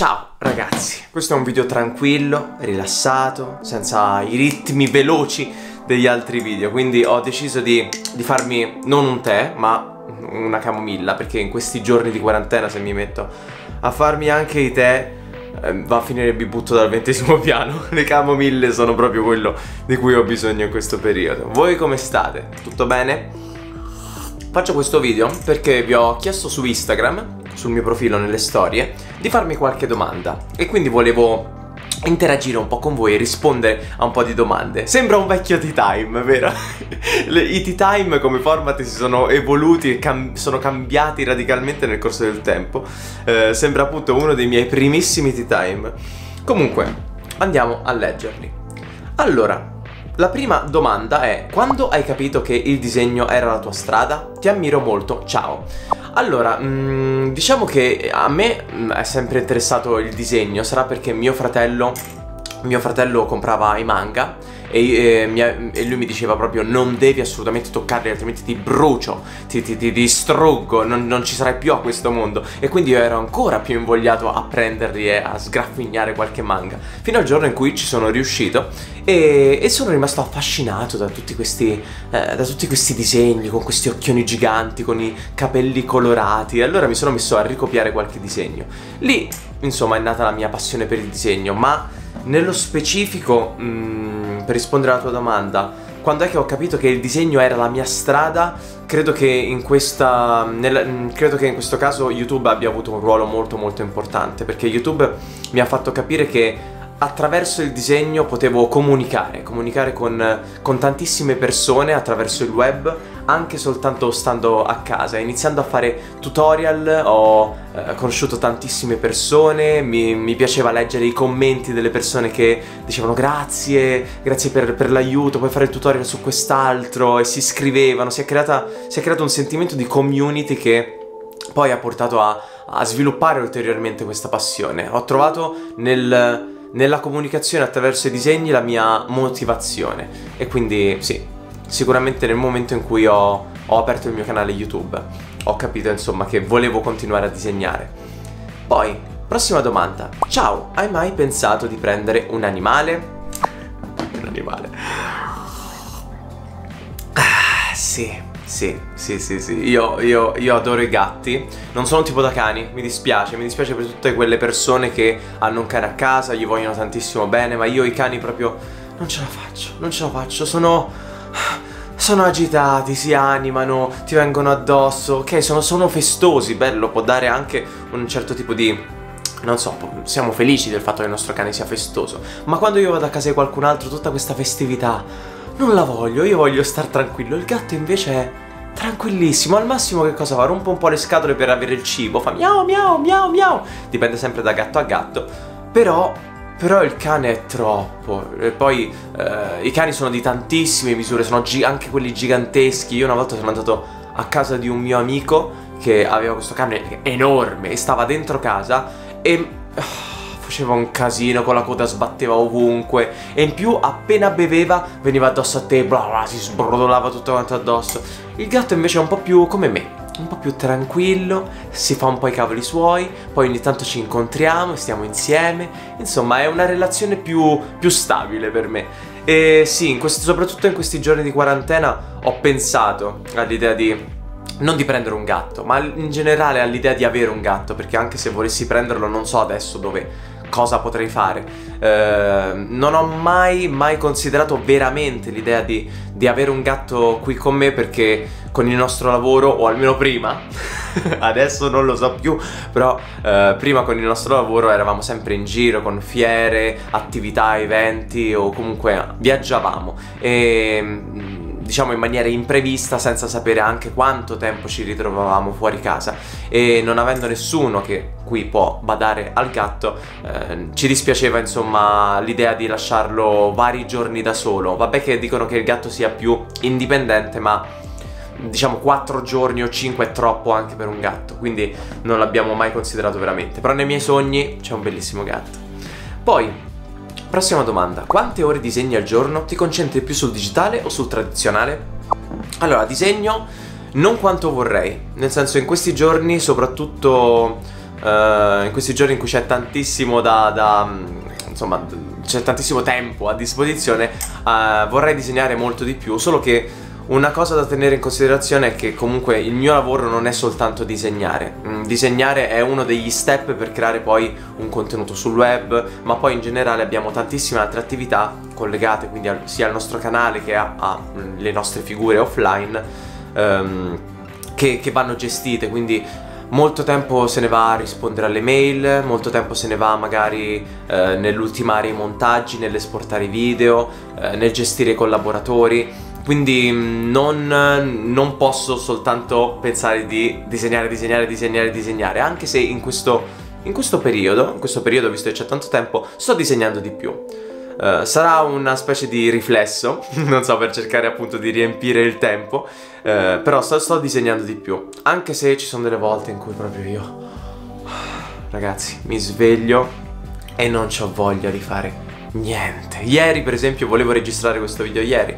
Ciao ragazzi, questo è un video tranquillo, rilassato, senza i ritmi veloci degli altri video Quindi ho deciso di, di farmi non un tè, ma una camomilla Perché in questi giorni di quarantena se mi metto a farmi anche i tè eh, va a finire il butto dal ventesimo piano Le camomille sono proprio quello di cui ho bisogno in questo periodo Voi come state? Tutto bene? Faccio questo video perché vi ho chiesto su Instagram sul mio profilo nelle storie di farmi qualche domanda e quindi volevo interagire un po' con voi e rispondere a un po' di domande. Sembra un vecchio tea time, vero? I tea time come format si sono evoluti e cam sono cambiati radicalmente nel corso del tempo. Eh, sembra appunto uno dei miei primissimi tea time. Comunque, andiamo a leggerli. Allora, la prima domanda è, quando hai capito che il disegno era la tua strada? Ti ammiro molto, ciao. Allora, mm, diciamo che a me mm, è sempre interessato il disegno, sarà perché mio fratello, mio fratello comprava i manga e, e, e, lui mi diceva proprio non devi assolutamente toccarli altrimenti ti brucio, ti, ti, ti distruggo, non, non, ci sarai più a questo mondo. E quindi io ero ancora più invogliato a prenderli e a sgraffignare qualche manga fino al giorno in cui ci sono riuscito. E, e sono rimasto affascinato da tutti, questi, eh, da tutti questi disegni con questi occhioni giganti, con i capelli colorati. E allora mi sono messo a ricopiare qualche disegno. Lì insomma è nata la mia passione per il disegno ma nello specifico, mh, mm, per rispondere alla tua domanda, quando è che ho capito che il disegno era la mia strada, credo che in questa nel, mm, credo che in questo caso YouTube abbia avuto un ruolo molto molto importante, perché YouTube mi ha fatto capire che attraverso il disegno potevo comunicare, comunicare con, con, tantissime persone attraverso il web, anche soltanto stando a casa. Iniziando a fare tutorial ho eh, conosciuto tantissime persone, mi, mi, piaceva leggere i commenti delle persone che dicevano grazie, grazie per, per l'aiuto, puoi fare il tutorial su quest'altro e si iscrivevano, si è, creata, si è creato un sentimento di community che poi ha portato a, a sviluppare ulteriormente questa passione. Ho trovato nel nella comunicazione attraverso i disegni la mia motivazione e quindi sì, sicuramente nel momento in cui ho, ho aperto il mio canale YouTube ho capito insomma che volevo continuare a disegnare. Poi, prossima domanda. Ciao, hai mai pensato di prendere un animale? Un animale. Ah, sì. Sì, sì, sì, sì. Io, io, io, adoro i gatti. Non sono tipo da cani, mi dispiace. Mi dispiace per tutte quelle persone che hanno un cane a casa, gli vogliono tantissimo bene, ma io i cani proprio non ce la faccio, non ce la faccio. Sono. Sono agitati, si animano, ti vengono addosso. Ok, sono, sono festosi, bello, può dare anche un certo tipo di non so, siamo felici del fatto che il nostro cane sia festoso, ma quando io vado a casa di qualcun altro, tutta questa festività non la voglio, io voglio star tranquillo. Il gatto invece è tranquillissimo. Al massimo che cosa fa? Rompe un po' le scatole per avere il cibo, fa miau miau miau miau. Dipende sempre da gatto a gatto. Però però il cane è troppo. E poi eh, i cani sono di tantissime misure, sono anche quelli giganteschi. Io una volta sono andato a casa di un mio amico che aveva questo cane enorme e stava dentro casa e... Uh, faceva un casino, con la coda sbatteva ovunque e in più appena beveva veniva addosso a te, bla bla, si sbrodolava tutto quanto addosso. Il gatto invece è un po' più come me, un po' più tranquillo, si fa un po' i cavoli suoi, poi ogni tanto ci incontriamo, stiamo insieme, insomma è una relazione più, più stabile per me. E sì, in questi, soprattutto in questi giorni di quarantena ho pensato all'idea di non di prendere un gatto, ma in generale all'idea di avere un gatto, perché anche se volessi prenderlo non so adesso dove cosa potrei fare. Eh, non ho mai, mai considerato veramente l'idea di, di, avere un gatto qui con me perché con il nostro lavoro, o almeno prima, adesso non lo so più, però eh, prima con il nostro lavoro eravamo sempre in giro con fiere, attività, eventi o comunque viaggiavamo e diciamo in maniera imprevista senza sapere anche quanto tempo ci ritrovavamo fuori casa. E non avendo nessuno che qui può badare al gatto eh, ci dispiaceva insomma l'idea di lasciarlo vari giorni da solo. Vabbè che dicono che il gatto sia più indipendente ma diciamo 4 giorni o 5 è troppo anche per un gatto quindi non l'abbiamo mai considerato veramente. Però nei miei sogni c'è un bellissimo gatto. Poi Prossima domanda, quante ore disegni al giorno? Ti concentri più sul digitale o sul tradizionale? Allora, disegno non quanto vorrei, nel senso in questi giorni soprattutto uh, in questi giorni in cui c'è tantissimo da, da insomma, c'è tantissimo tempo a disposizione, uh, vorrei disegnare molto di più, solo che una cosa da tenere in considerazione è che comunque il mio lavoro non è soltanto disegnare. Mm, disegnare è uno degli step per creare poi un contenuto sul web, ma poi in generale abbiamo tantissime altre attività collegate quindi al, sia al nostro canale che alle nostre figure offline um, che, che vanno gestite. Quindi molto tempo se ne va a rispondere alle mail, molto tempo se ne va magari eh, nell'ultimare i montaggi, nell'esportare i video, eh, nel gestire i collaboratori quindi mm, non, non, posso soltanto pensare di disegnare, disegnare, disegnare, disegnare, anche se in questo, in questo periodo, in questo periodo, visto che c'è tanto tempo, sto disegnando di più. Uh, sarà una specie di riflesso, non so, per cercare appunto di riempire il tempo, uh, però sto, sto disegnando di più, anche se ci sono delle volte in cui proprio io, ragazzi, mi sveglio e non ho voglia di fare niente. Ieri, per esempio, volevo registrare questo video ieri,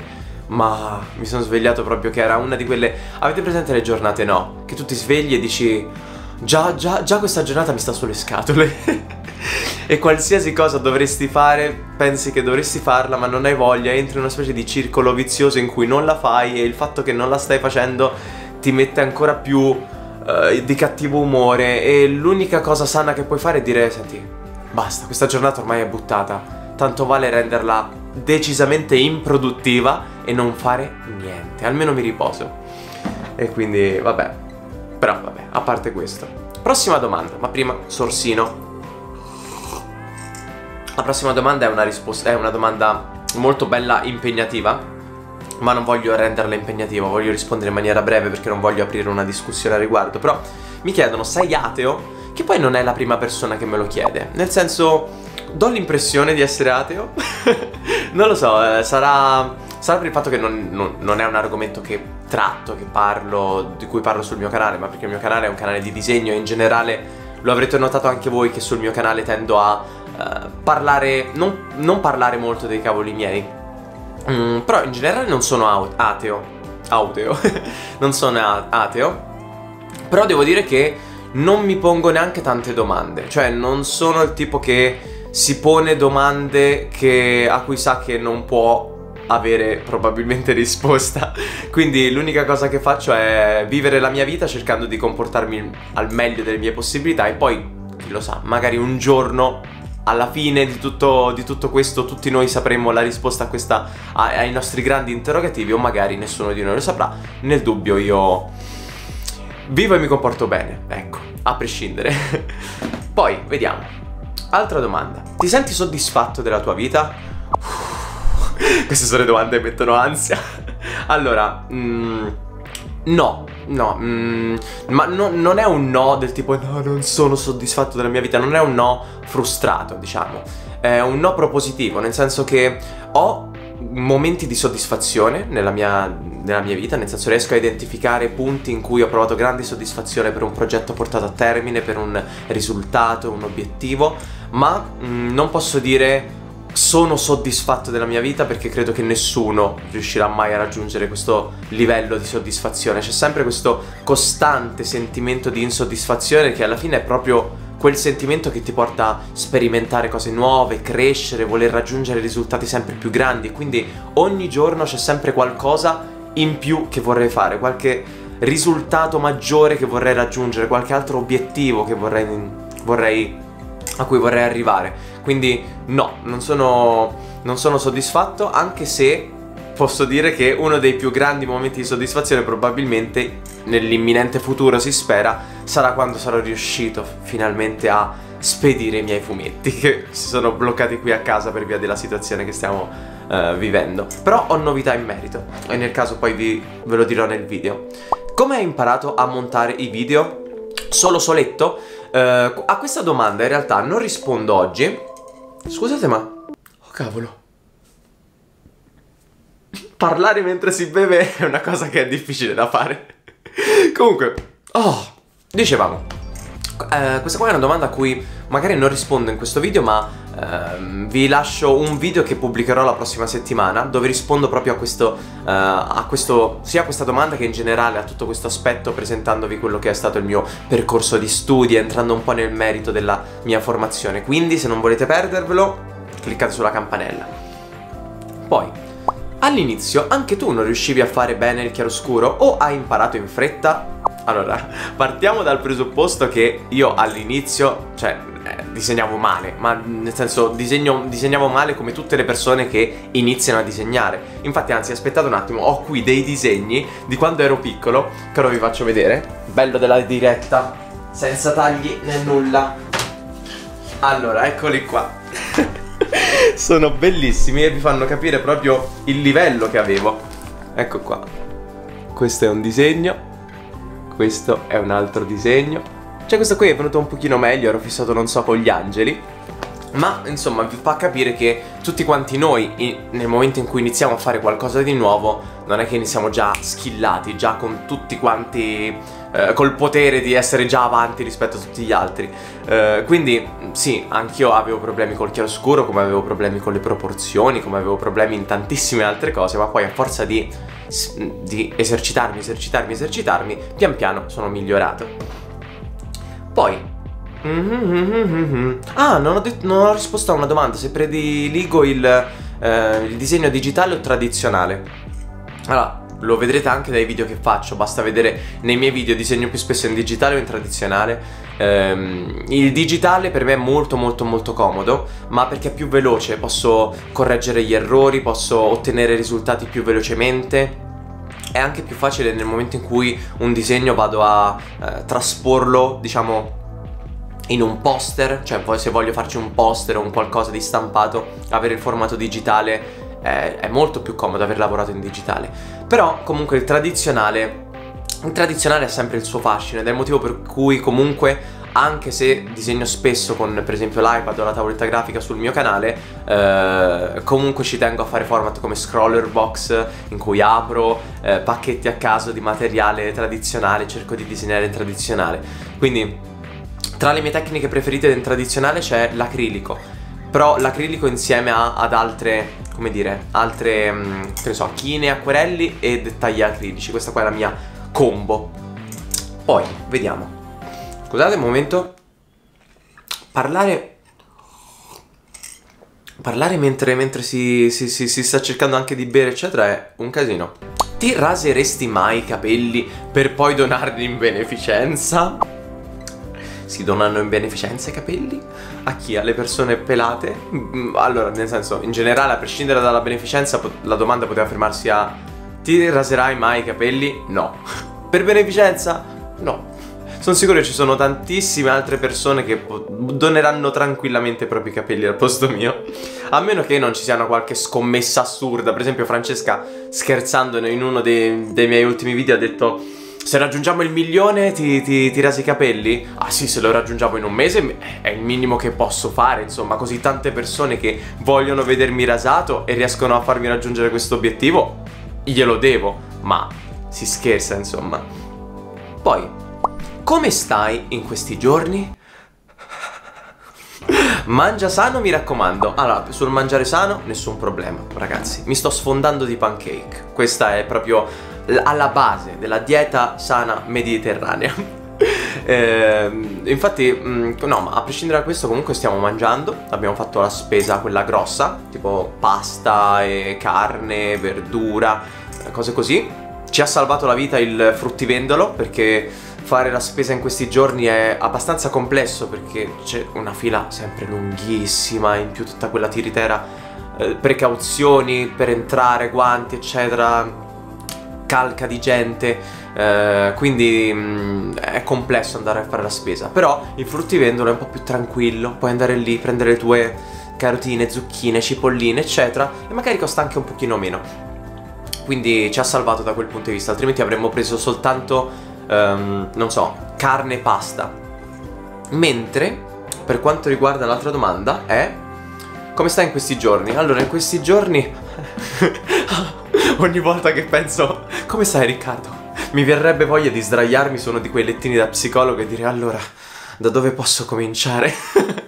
ma mi sono svegliato proprio che era una di quelle... Avete presente le giornate no? Che tu ti svegli e dici già, già, già questa giornata mi sta sulle scatole. E qualsiasi cosa dovresti fare pensi che dovresti farla ma non hai voglia, entri in una specie di circolo vizioso in cui non la fai e il fatto che non la stai facendo ti mette ancora più uh, di cattivo umore. E l'unica cosa sana che puoi fare è dire senti basta, questa giornata ormai è buttata, tanto vale renderla decisamente improduttiva e non fare niente, almeno mi riposo. E quindi vabbè, però vabbè, a parte questo. Prossima domanda, ma prima sorsino. La prossima domanda è una, risposta, è una domanda molto bella, impegnativa, ma non voglio renderla impegnativa, voglio rispondere in maniera breve perché non voglio aprire una discussione a riguardo. Però mi chiedono, sei ateo? Che poi non è la prima persona che me lo chiede. Nel senso, do l'impressione di essere ateo. non lo so, eh, sarà, sarà, per il fatto che non, non, non, è un argomento che tratto, che parlo, di cui parlo sul mio canale, ma perché il mio canale è un canale di disegno e in generale lo avrete notato anche voi che sul mio canale tendo a uh, parlare, non, non, parlare molto dei cavoli miei. Mm, però in generale non sono ateo. Auteo. non sono ateo. Però devo dire che non mi pongo neanche tante domande. Cioè non sono il tipo che si pone domande che, a cui sa che non può avere probabilmente risposta. Quindi l'unica cosa che faccio è vivere la mia vita cercando di comportarmi al meglio delle mie possibilità e poi, chi lo sa, magari un giorno alla fine di tutto, di tutto questo tutti noi sapremo la risposta questa, ai nostri grandi interrogativi o magari nessuno di noi lo saprà. Nel dubbio io vivo e mi comporto bene, ecco, a prescindere. poi, vediamo. Altra domanda. Ti senti soddisfatto della tua vita? Queste sono le domande che mettono ansia. allora, mm, no, no, mm, ma no, non è un no del tipo no, non sono soddisfatto della mia vita, non è un no frustrato, diciamo. È un no propositivo, nel senso che ho momenti di soddisfazione nella mia, nella mia, vita, nel senso riesco a identificare punti in cui ho provato grande soddisfazione per un progetto portato a termine, per un risultato, un obiettivo, ma mh, mm, non posso dire sono soddisfatto della mia vita perché credo che nessuno riuscirà mai a raggiungere questo livello di soddisfazione. C'è sempre questo costante sentimento di insoddisfazione che alla fine è proprio quel sentimento che ti porta a sperimentare cose nuove, crescere, voler raggiungere risultati sempre più grandi. Quindi ogni giorno c'è sempre qualcosa in più che vorrei fare, qualche risultato maggiore che vorrei raggiungere, qualche altro obiettivo che vorrei, vorrei a cui vorrei arrivare. Quindi no, non sono, non sono soddisfatto, anche se posso dire che uno dei più grandi momenti di soddisfazione probabilmente nell'imminente futuro si spera sarà quando sarò riuscito finalmente a spedire i miei fumetti che si sono bloccati qui a casa per via della situazione che stiamo uh, vivendo. Però ho novità in merito e nel caso poi vi, ve lo dirò nel video. Come hai imparato a montare i video? Solo soletto? Uh, a questa domanda in realtà non rispondo oggi. Scusate ma... Oh cavolo. Parlare mentre si beve è una cosa che è difficile da fare. Comunque... Oh, dicevamo. Uh, questa qua è una domanda a cui magari non rispondo in questo video ma Uh, vi lascio un video che pubblicherò la prossima settimana dove rispondo proprio a questo, uh, a questo, sia a questa domanda che in generale a tutto questo aspetto presentandovi quello che è stato il mio percorso di studi, entrando un po' nel merito della mia formazione. Quindi se non volete perdervelo, cliccate sulla campanella. Poi, all'inizio anche tu non riuscivi a fare bene il chiaroscuro o hai imparato in fretta? Allora, partiamo dal presupposto che io all'inizio, cioè eh, disegnavo male, ma nel senso disegno, disegnavo male come tutte le persone che iniziano a disegnare. Infatti, anzi, aspettate un attimo, ho qui dei disegni di quando ero piccolo, che ora vi faccio vedere. Bello della diretta, senza tagli né nulla. Allora, eccoli qua. Sono bellissimi e vi fanno capire proprio il livello che avevo. Ecco qua. Questo è un disegno. Questo è un altro disegno cioè questo qui è venuto un pochino meglio, ero fissato non so con gli angeli ma insomma vi fa capire che tutti quanti noi in, nel momento in cui iniziamo a fare qualcosa di nuovo non è che iniziamo già skillati, già con tutti quanti eh, col potere di essere già avanti rispetto a tutti gli altri eh, quindi sì, anch'io avevo problemi col chiaroscuro come avevo problemi con le proporzioni come avevo problemi in tantissime altre cose ma poi a forza di, di esercitarmi, esercitarmi, esercitarmi pian piano sono migliorato poi Ah, non ho, detto, non ho, risposto a una domanda se prediligo il, eh, il disegno digitale o tradizionale. Allora, lo vedrete anche dai video che faccio, basta vedere nei miei video disegno più spesso in digitale o in tradizionale. Ehm, il digitale per me è molto molto molto comodo, ma perché è più veloce, posso correggere gli errori, posso ottenere risultati più velocemente. È anche più facile nel momento in cui un disegno vado a eh, trasporlo, diciamo, in un poster, cioè se voglio farci un poster o un qualcosa di stampato, avere il formato digitale è, è molto più comodo aver lavorato in digitale. Però comunque il tradizionale, il tradizionale ha sempre il suo fascino ed è il motivo per cui comunque anche se disegno spesso con per esempio l'iPad o la tavoletta grafica sul mio canale, eh, comunque ci tengo a fare format come scroller box in cui apro eh, pacchetti a caso di materiale tradizionale, cerco di disegnare in tradizionale. Quindi tra le mie tecniche preferite del tradizionale c'è l'acrilico, però l'acrilico insieme a, ad altre, come dire, altre, mm, che ne so, chine, acquerelli e dettagli acrilici, questa qua è la mia combo. Poi, vediamo. Scusate un momento. Parlare... Parlare mentre, mentre si, si, si, si sta cercando anche di bere, eccetera, è un casino. Ti raseresti mai i capelli per poi donarli in beneficenza? Si donano in beneficenza i capelli? A chi? Alle persone pelate? Mm, allora, nel senso, in generale, a prescindere dalla beneficenza, la domanda poteva fermarsi a Ti raserai mai i capelli? No. Per beneficenza? No. Sono sicuro che ci sono tantissime altre persone che doneranno tranquillamente i propri capelli al posto mio. A meno che non ci siano qualche scommessa assurda. Per esempio Francesca, scherzando in uno dei, dei miei ultimi video, ha detto... Se raggiungiamo il milione ti, ti, ti, rasi i capelli? Ah sì, se lo raggiungiamo in un mese è il minimo che posso fare, insomma, così tante persone che vogliono vedermi rasato e riescono a farmi raggiungere questo obiettivo, glielo devo, ma si scherza, insomma. Poi, come stai in questi giorni? Mangia sano mi raccomando Allora, sul mangiare sano nessun problema Ragazzi, mi sto sfondando di pancake Questa è proprio alla base della dieta sana mediterranea. Eh, Infatti, mh, no, ma a prescindere da questo comunque stiamo mangiando. Abbiamo fatto la spesa quella grossa Tipo pasta e carne, verdura, cose così. Ci ha salvato la vita il fruttivendolo perché fare la spesa in questi giorni è abbastanza complesso perché c'è una fila sempre lunghissima, in più tutta quella tiritera, eh, precauzioni per entrare, guanti, eccetera, calca di gente, eh, quindi mh, mm, è complesso andare a fare la spesa. Però il fruttivendolo è un po' più tranquillo, puoi andare lì, prendere le tue carotine, zucchine, cipolline, eccetera, e magari costa anche un pochino meno. Quindi ci ha salvato da quel punto di vista, altrimenti avremmo preso soltanto um, non so, carne e pasta. Mentre, per quanto riguarda l'altra domanda, è come stai in questi giorni? Allora, in questi giorni, ogni volta che penso, come stai Riccardo? Mi verrebbe voglia di sdraiarmi su uno di quei lettini da psicologo e dire allora, da dove posso cominciare?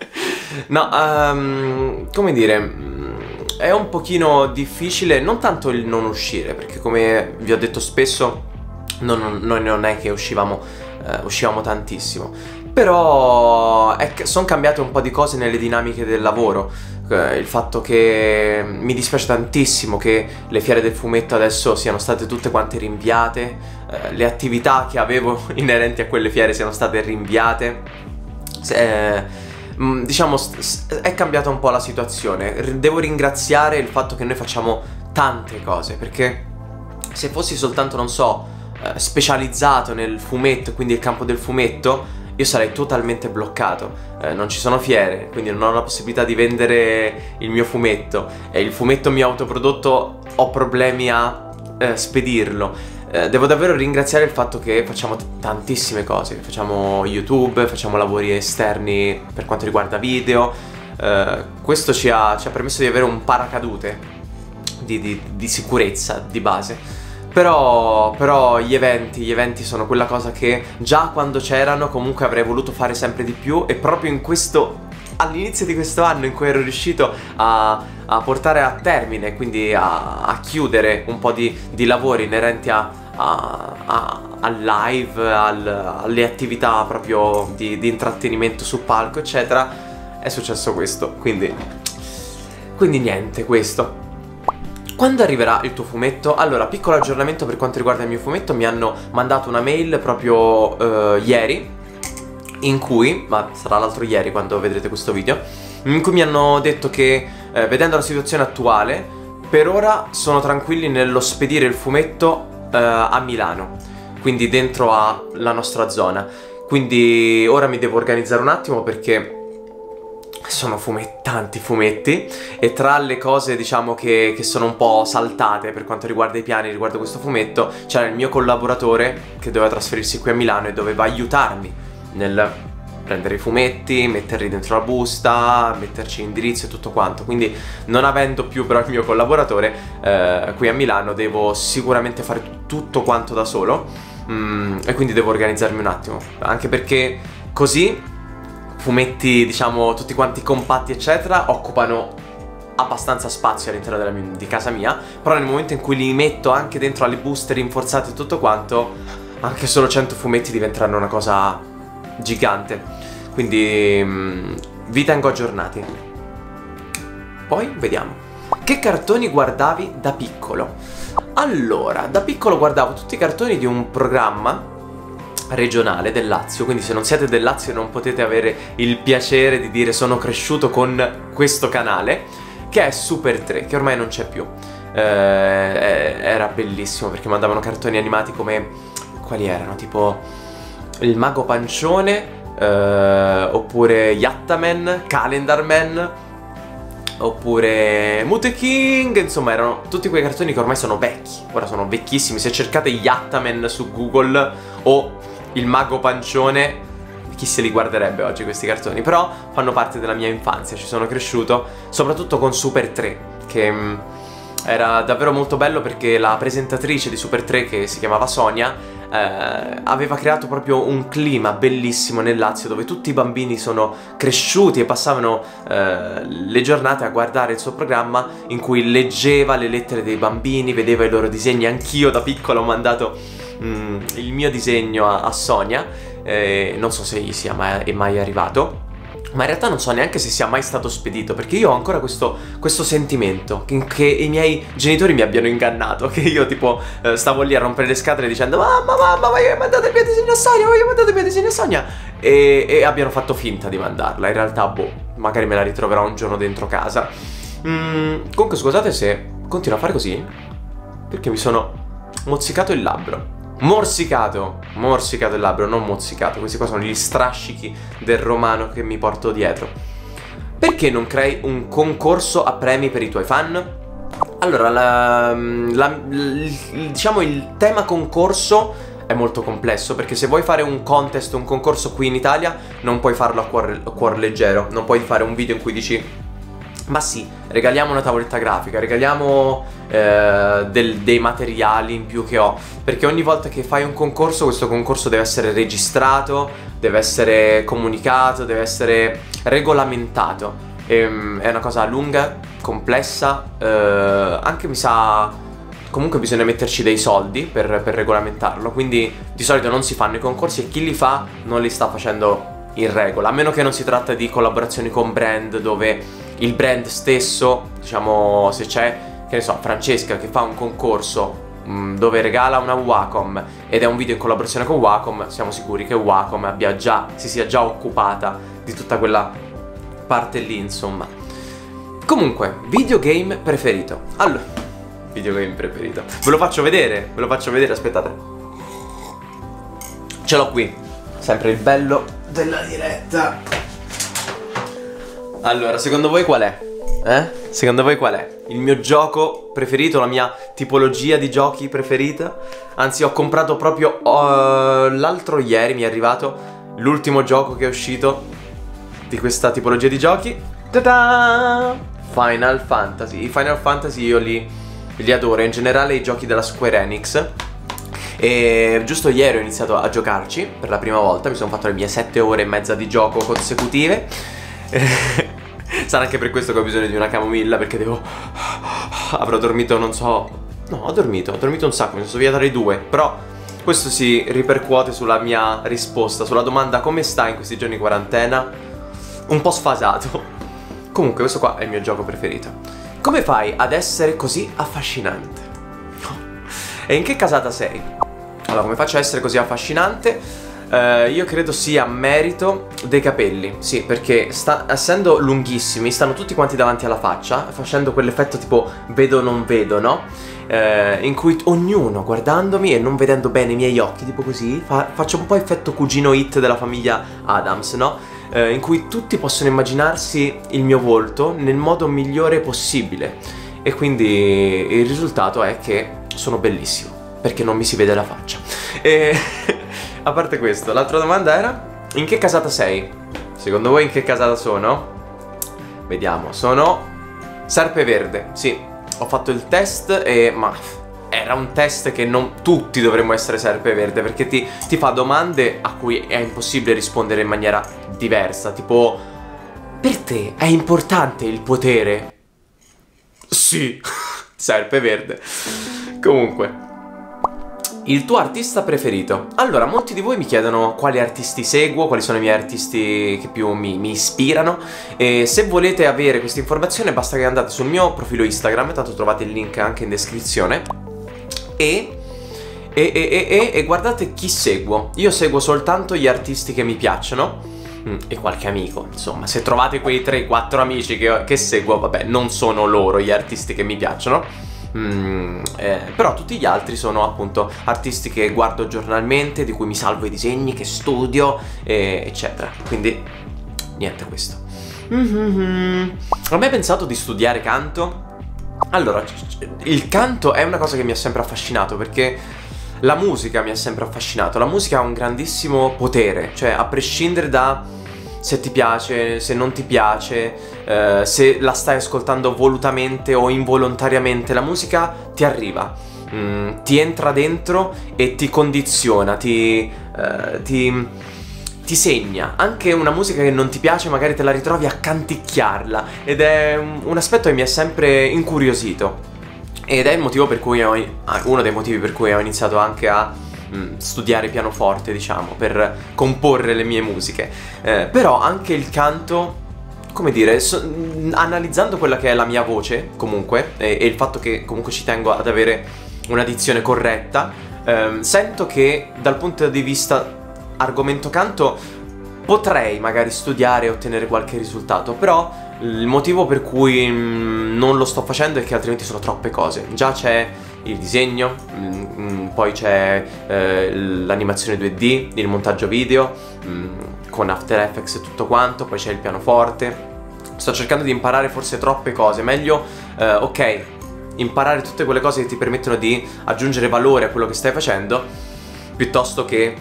no, um, come dire, è un pochino difficile, non tanto il non uscire, perché come vi ho detto spesso, non, noi non è che uscivamo, uh, uscivamo tantissimo, però sono cambiate un po' di cose nelle dinamiche del lavoro. Eh, il fatto che mi dispiace tantissimo che le fiere del fumetto adesso siano state tutte quante rinviate, eh, le attività che avevo inerenti a quelle fiere siano state rinviate. Eh, mm, diciamo, è cambiata un po' la situazione. Devo ringraziare il fatto che noi facciamo tante cose, perché se fossi soltanto, non so, eh, specializzato nel fumetto, quindi il campo del fumetto, io sarei totalmente bloccato. Eh, non ci sono fiere, quindi non ho la possibilità di vendere il mio fumetto. E il fumetto mio autoprodotto ho problemi a eh, spedirlo. Eh, devo davvero ringraziare il fatto che facciamo tantissime cose. Facciamo YouTube, facciamo lavori esterni per quanto riguarda video. Eh, questo ci ha, ci ha, permesso di avere un paracadute di, di, di sicurezza di base. Però, però, gli eventi, gli eventi sono quella cosa che già quando c'erano comunque avrei voluto fare sempre di più e proprio in questo all'inizio di questo anno in cui ero riuscito a, a portare a termine, quindi a, a chiudere un po' di, di lavori inerenti a, al live, al, alle attività proprio di, di, intrattenimento su palco, eccetera, è successo questo. Quindi, quindi niente, questo. Quando arriverà il tuo fumetto? Allora, piccolo aggiornamento per quanto riguarda il mio fumetto, mi hanno mandato una mail proprio uh, ieri, in cui, ma sarà l'altro ieri quando vedrete questo video, in cui mi hanno detto che, eh, vedendo la situazione attuale, per ora sono tranquilli nello spedire il fumetto eh, a Milano, quindi dentro alla nostra zona. Quindi ora mi devo organizzare un attimo perché sono fumetti, tanti fumetti. E tra le cose diciamo che, che, sono un po' saltate per quanto riguarda i piani riguardo questo fumetto c'era il mio collaboratore che doveva trasferirsi qui a Milano e doveva aiutarmi nel prendere i fumetti, metterli dentro la busta, metterci indirizzo e tutto quanto. Quindi non avendo più però il mio collaboratore eh, qui a Milano devo sicuramente fare tutto quanto da solo. Mm, e quindi devo organizzarmi un attimo. Anche perché così fumetti, diciamo, tutti quanti compatti, eccetera, occupano abbastanza spazio all'interno di casa mia, però nel momento in cui li metto anche dentro alle buste rinforzate e tutto quanto, anche solo 100 fumetti diventeranno una cosa gigante. Quindi mm, vi tengo aggiornati. Poi vediamo. Che cartoni guardavi da piccolo? Allora, da piccolo guardavo tutti i cartoni di un programma regionale del Lazio, quindi se non siete del Lazio non potete avere il piacere di dire sono cresciuto con questo canale, che è Super 3, che ormai non c'è più. Eh, era bellissimo perché mandavano cartoni animati come... quali erano? Tipo il mago pancione, eh, oppure Yattaman, Calendarman, oppure Mute King, insomma erano tutti quei cartoni che ormai sono vecchi, ora sono vecchissimi, se cercate Yattaman su Google o il mago pancione chi se li guarderebbe oggi questi cartoni, però fanno parte della mia infanzia, ci sono cresciuto, soprattutto con Super 3, che mh, mm, era davvero molto bello perché la presentatrice di Super 3, che si chiamava Sonia, eh, aveva creato proprio un clima bellissimo nel Lazio dove tutti i bambini sono cresciuti e passavano eh, le giornate a guardare il suo programma in cui leggeva le lettere dei bambini, vedeva i loro disegni, anch'io da piccolo ho mandato mm, il mio disegno a, a Sonia, eh, non so se gli sia mai, mai arrivato. Ma in realtà non so neanche se sia mai stato spedito, perché io ho ancora questo, questo sentimento che, che, i miei genitori mi abbiano ingannato, che io tipo eh, stavo lì a rompere le scatole dicendo mamma, mamma, ma io ho il mio disegno a Sonia, voglio mandato il mio disegno a Sonia, e, e, abbiano fatto finta di mandarla, in realtà boh, magari me la ritroverò un giorno dentro casa. Mm, comunque scusate se continuo a fare così, perché mi sono mozzicato il labbro. Morsicato, morsicato il labbro, non mozzicato. Questi qua sono gli strascichi del romano che mi porto dietro. Perché non crei un concorso a premi per i tuoi fan? Allora, la, la, diciamo il tema concorso è molto complesso perché se vuoi fare un contest, un concorso qui in Italia non puoi farlo a cuore, a cuore leggero, non puoi fare un video in cui dici ma sì, regaliamo una tavoletta grafica, regaliamo eh, del, dei materiali in più che ho, perché ogni volta che fai un concorso, questo concorso deve essere registrato, deve essere comunicato, deve essere regolamentato. E, ehm, è una cosa lunga, complessa, eh, anche mi sa comunque bisogna metterci dei soldi per, per, regolamentarlo, quindi di solito non si fanno i concorsi e chi li fa non li sta facendo in regola, a meno che non si tratta di collaborazioni con brand dove il brand stesso, diciamo se c'è, che ne so, Francesca che fa un concorso mh, mm, dove regala una Wacom ed è un video in collaborazione con Wacom, siamo sicuri che Wacom già, si sia già occupata di tutta quella parte lì, insomma. Comunque, videogame preferito. Allora, videogame preferito. Ve lo faccio vedere, ve lo faccio vedere, aspettate. Ce l'ho qui. Sempre il bello della diretta. Allora, secondo voi qual è? Eh? Secondo voi qual è? Il mio gioco preferito, la mia tipologia di giochi preferita? Anzi, ho comprato proprio uh, l'altro ieri, mi è arrivato l'ultimo gioco che è uscito di questa tipologia di giochi. Ta-da! Final Fantasy. I Final Fantasy io li, li adoro, in generale i giochi della Square Enix. E giusto ieri ho iniziato a giocarci per la prima volta, mi sono fatto le mie 7 ore e mezza di gioco consecutive. Sarà anche per questo che ho bisogno di una camomilla perché devo... Avrò dormito, non so... No, ho dormito, ho dormito un sacco, mi sono svegliato alle due, però questo si ripercuote sulla mia risposta, sulla domanda come stai in questi giorni di quarantena? Un po' sfasato. Comunque, questo qua è il mio gioco preferito. Come fai ad essere così affascinante? E in che casata sei? Allora, come faccio ad essere così affascinante? Uh, io credo sia merito dei capelli, sì, perché sta, essendo lunghissimi stanno tutti quanti davanti alla faccia, facendo quell'effetto tipo vedo non vedo, no? Uh, in cui ognuno guardandomi e non vedendo bene i miei occhi, tipo così, fa, faccio un po' effetto cugino hit della famiglia Adams, no? Uh, in cui tutti possono immaginarsi il mio volto nel modo migliore possibile. E quindi il risultato è che sono bellissimo, perché non mi si vede la faccia. E... A parte questo, l'altra domanda era in che casata sei? Secondo voi in che casata sono? Vediamo, sono Serpe Verde, sì, ho fatto il test e... ma era un test che non tutti dovremmo essere Serpe Verde perché ti, ti fa domande a cui è impossibile rispondere in maniera diversa, tipo per te è importante il potere? Sì, Serpe Verde. Comunque, il tuo artista preferito? Allora, molti di voi mi chiedono quali artisti seguo, quali sono i miei artisti che più mi, mi ispirano e se volete avere questa informazione basta che andate sul mio profilo Instagram, tanto trovate il link anche in descrizione e... E, e, e, e, guardate chi seguo. Io seguo soltanto gli artisti che mi piacciono mm, e qualche amico. Insomma, se trovate quei 3-4 amici che, che seguo, vabbè, non sono loro gli artisti che mi piacciono. Mm, eh, però tutti gli altri sono appunto artisti che guardo giornalmente, di cui mi salvo i disegni, che studio, eh, eccetera. Quindi niente questo. Mm-hmm. Ho mai pensato di studiare canto? Allora, il canto è una cosa che mi ha sempre affascinato perché la musica mi ha sempre affascinato. La musica ha un grandissimo potere, cioè a prescindere da se ti piace, se non ti piace, eh, se la stai ascoltando volutamente o involontariamente, la musica ti arriva, mm, ti entra dentro e ti condiziona, ti, eh, ti, ti, segna. Anche una musica che non ti piace magari te la ritrovi a canticchiarla ed è un, aspetto che mi ha sempre incuriosito. Ed è il motivo per cui ho, uno dei motivi per cui ho iniziato anche a Mm, studiare pianoforte, diciamo, per comporre le mie musiche. Eh, però anche il canto come dire, so, mm, analizzando quella che è la mia voce, comunque, e, e, il fatto che comunque ci tengo ad avere una dizione corretta, ehm, sento che dal punto di vista argomento canto potrei magari studiare e ottenere qualche risultato, però il motivo per cui mm, non lo sto facendo è che altrimenti sono troppe cose. Già c'è il disegno, mm, mm, poi c'è eh, l'animazione 2D, il montaggio video mm, con After Effects e tutto quanto, poi c'è il pianoforte. Sto cercando di imparare forse troppe cose, meglio, eh, ok, imparare tutte quelle cose che ti permettono di aggiungere valore a quello che stai facendo, piuttosto che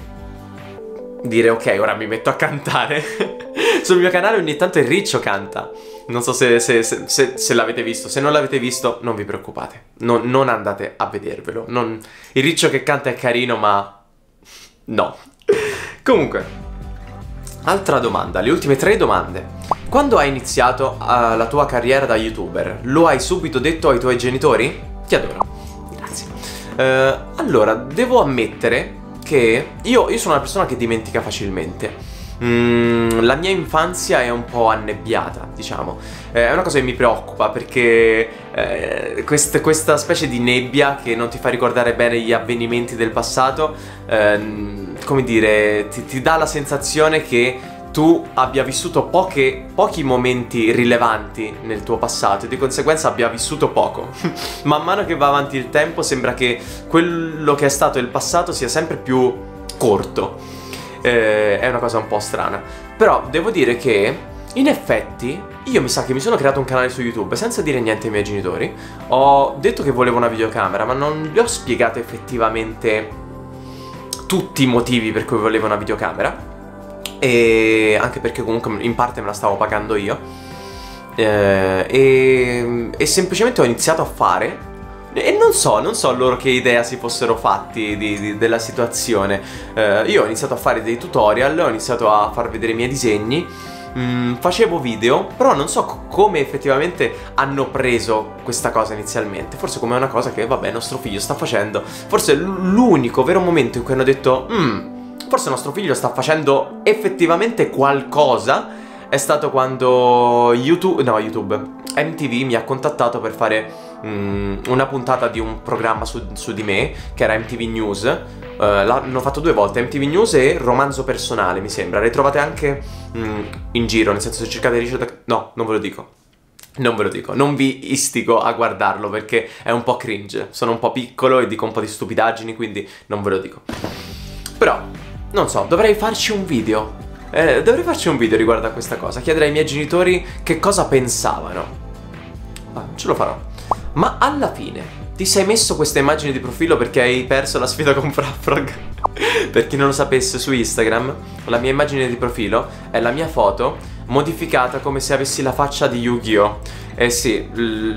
dire ok, ora mi metto a cantare Sul mio canale ogni tanto il Riccio canta. Non so se, se, se, se l'avete visto. Se non l'avete visto, non vi preoccupate. Non, non andate a vedervelo. Non... Il Riccio che canta è carino, ma... No. Comunque, altra domanda. Le ultime tre domande. Quando hai iniziato uh, la tua carriera da youtuber, lo hai subito detto ai tuoi genitori? Ti adoro. Grazie. Uh, allora, devo ammettere che io, io sono una persona che dimentica facilmente. Mm, la mia infanzia è un po' annebbiata, diciamo. Eh, è una cosa che mi preoccupa perché eh, quest, questa specie di nebbia che non ti fa ricordare bene gli avvenimenti del passato, eh, come dire, ti, ti dà la sensazione che tu abbia vissuto poche, pochi momenti rilevanti nel tuo passato e di conseguenza abbia vissuto poco. Man mano che va avanti il tempo sembra che quello che è stato il passato sia sempre più corto. Eh, è una cosa un po' strana. Però devo dire che in effetti io mi sa che mi sono creato un canale su YouTube senza dire niente ai miei genitori. Ho detto che volevo una videocamera, ma non vi ho spiegato effettivamente tutti i motivi per cui volevo una videocamera e anche perché comunque in parte me la stavo pagando io eh, e, e, semplicemente ho iniziato a fare e non so, non so loro che idea si fossero fatti di, di, della situazione eh, io ho iniziato a fare dei tutorial, ho iniziato a far vedere i miei disegni mm, facevo video, però non so come effettivamente hanno preso questa cosa inizialmente. Forse come una cosa che, vabbè, nostro figlio sta facendo. Forse l'unico vero momento in cui hanno detto, mmm, forse nostro figlio sta facendo effettivamente qualcosa è stato quando YouTube, no YouTube, MTV mi ha contattato per fare um, una puntata di un programma su, su, di me, che era MTV News. Uh, l'hanno fatto due volte, MTV News e Romanzo Personale, mi sembra. Le trovate anche um, in giro, nel senso se cercate ricette... No, non ve lo dico. Non ve lo dico, non vi istigo a guardarlo perché è un po' cringe. Sono un po' piccolo e dico un po' di stupidaggini, quindi non ve lo dico. Però non so, dovrei farci un video. Eh, dovrei farci un video riguardo a questa cosa. Chiedere ai miei genitori che cosa pensavano. Ah, ce lo farò. Ma alla fine, ti sei messo questa immagine di profilo perché hai perso la sfida con Frafrog? per chi non lo sapesse, su Instagram, la mia immagine di profilo è la mia foto modificata come se avessi la faccia di Yu-Gi-Oh! Eh sì,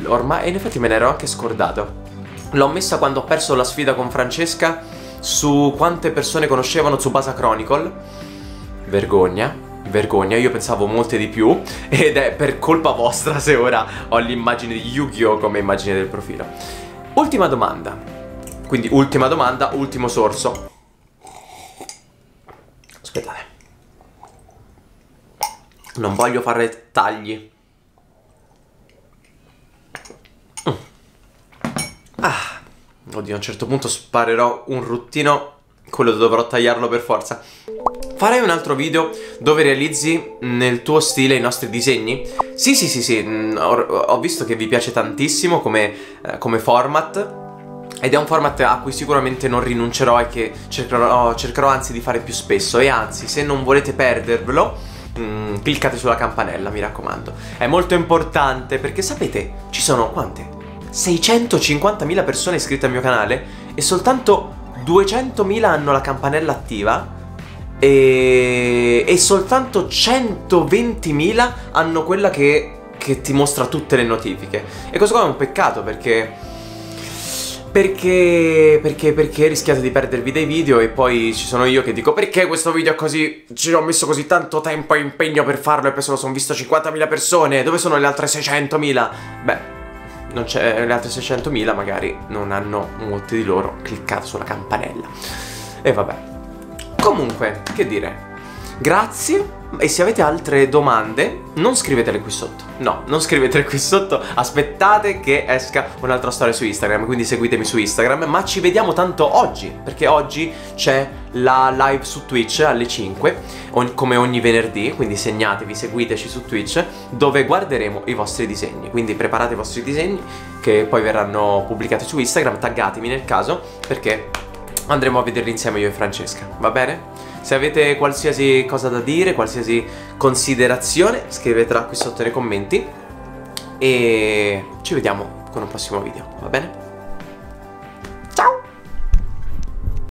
ormai, in effetti me ne ero anche scordato. L'ho messa quando ho perso la sfida con Francesca su quante persone conoscevano Tsubasa Chronicle. Vergogna, vergogna, io pensavo molte di più ed è per colpa vostra se ora ho l'immagine di Yu-Gi-Oh come immagine del profilo. Ultima domanda. Quindi ultima domanda, ultimo sorso. Aspettate. Non voglio fare tagli. Mm. Ah. Oddio, a un certo punto sparerò un ruttino, quello dovrò tagliarlo per forza. Farai un altro video dove realizzi nel tuo stile i nostri disegni? Sì, sì, sì, sì, mm, ho, visto che vi piace tantissimo come, eh, come format ed è un format a cui sicuramente non rinuncerò e che cercherò, cercherò anzi di fare più spesso e anzi se non volete perdervelo mm, cliccate sulla campanella mi raccomando è molto importante perché sapete ci sono quante? 650.000 persone iscritte al mio canale e soltanto 200.000 hanno la campanella attiva e, e soltanto 120.000 hanno quella che, che ti mostra tutte le notifiche. E questo qua è un peccato perché... Perché, perché, perché rischiate di perdervi dei video e poi ci sono io che dico perché questo video è così, ci ho messo così tanto tempo e impegno per farlo e poi se lo sono visto 50.000 persone, dove sono le altre 600.000? Beh, non c'è, le altre 600.000 magari non hanno molti di loro cliccato sulla campanella. E vabbè. Comunque, che dire, grazie. E se avete altre domande non scrivetele qui sotto. No, non scrivetele qui sotto, aspettate che esca un'altra storia su Instagram, quindi seguitemi su Instagram, ma ci vediamo tanto oggi, perché oggi c'è la live su Twitch alle 5, come ogni venerdì, quindi segnatevi, seguiteci su Twitch, dove guarderemo i vostri disegni, quindi preparate i vostri disegni che poi verranno pubblicati su Instagram, taggatemi nel caso, perché andremo a vederli insieme io e Francesca, va bene? Se avete qualsiasi cosa da dire, qualsiasi considerazione, scrivetela qui sotto nei commenti e ci vediamo con un prossimo video, va bene?